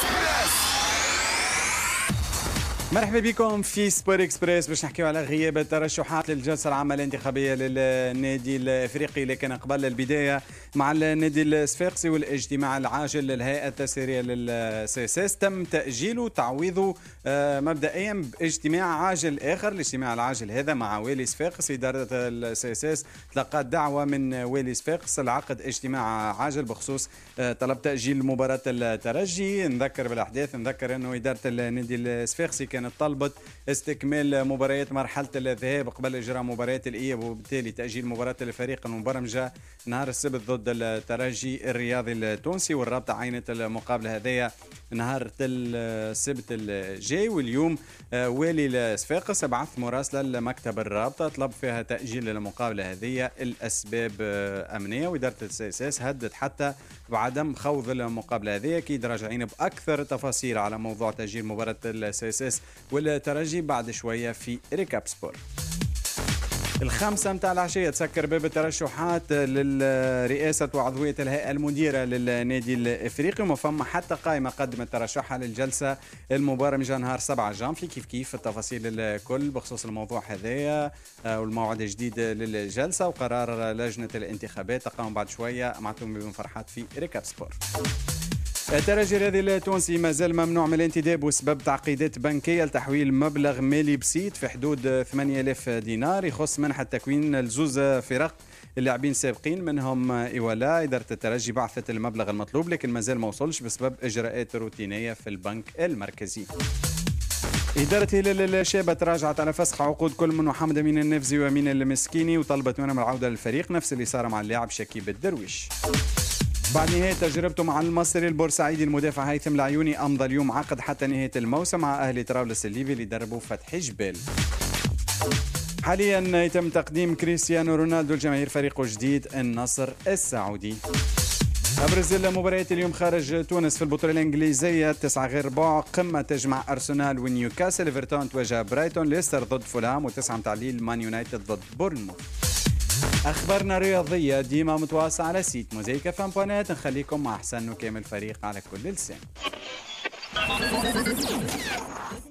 Yes! مرحبا بكم في Sport Express باش نحكيو على غياب الترشحات للجلسة العامة الانتخابية للنادي الإفريقي لكن قبل البداية مع النادي الصفاقسي والاجتماع العاجل للهيئة التسييريه للسي إس إس تم تاجيله وتعويضه آه، مبدئيا باجتماع عاجل آخر الاجتماع العاجل هذا مع والي صفاقس اداره ال CSS. تلقت دعوه من والي صفاقس لعقد اجتماع عاجل بخصوص آه، طلب تأجيل مباراة الترجي. نذكر بالأحداث نذكر أنه إدارة النادي الصفاقسي كانت طلبت استكمال مباريات مرحلة الذهاب قبل إجراء مباريات الإياب وبالتالي تأجيل مباراة الفريق المبرمجة نهار السبت ضد الترجي الرياضي التونسي والرابطة عينت المقابلة هذيا نهار السبت الجاي. واليوم آه، والي صفاقس بعث مراسله لمكتب الرابطة طلب فيها تأجيل المقابله هذه الأسباب آه، أمنية. وإدارة ال CSS هدد حتى بعدم خوض المقابلة هذه. أكيد راجعين بأكثر تفاصيل على موضوع تأجيل مباراة ال CSS والترجي بعد شوية في Récap Sport. الخامسة متاع العشية تسكر باب الترشحات للرئاسة وعضوية الهيئة المديرة للنادي الإفريقي. وما فما حتى قائمة قدمت ترشحها للجلسة المبرمجة نهار 7 جانفي. كيف كيف؟ التفاصيل الكل بخصوص الموضوع هذايا آه، والموعد الجديد للجلسة وقرار لجنة الانتخابات. تقام بعد شوية معكم بن فرحات في Récap Sport. الترجي الرياضي التونسي ما زال ممنوع من الانتداب بسبب تعقيدات بنكية لتحويل مبلغ مالي بسيط في حدود 8000 دينار يخص منح التكوين لزوز فرق اللاعبين السابقين منهم إيوالا إدارة الترجي بعثت المبلغ المطلوب لكن ما زال ما وصلش بسبب إجراءات روتينية في البنك المركزي. إدارة هلال الشابة تراجعت على فسخ عقود كل من محمد أمين النفزي وأمين المسكيني وطلبت منهم العودة للفريق نفس اللي صار مع اللاعب شكيب الدرويش. بعد نهاية تجربته مع المصري البورسعيدي المدافع هيثم العيوني أمضى اليوم عقد حتى نهاية الموسم مع أهلي طرابلس الليبي اللي دربوا فتح جبال. حاليا يتم تقديم كريستيانو رونالدو لجماهير فريقه الجديد النصر السعودي. أبرز المباريات اليوم خارج تونس في البطولة الإنجليزية تسعة غير ربع قمة تجمع أرسنال ونيوكاسل إيفرتون تواجه برايتون ليستر ضد فولهام وتسعة متعليل مان يونايتد ضد بورنموث. اخبارنا رياضية ديما متواصلة على سيت موزيكا فان بونات نخليكم مع حسن وكامل فريق على كل لسان.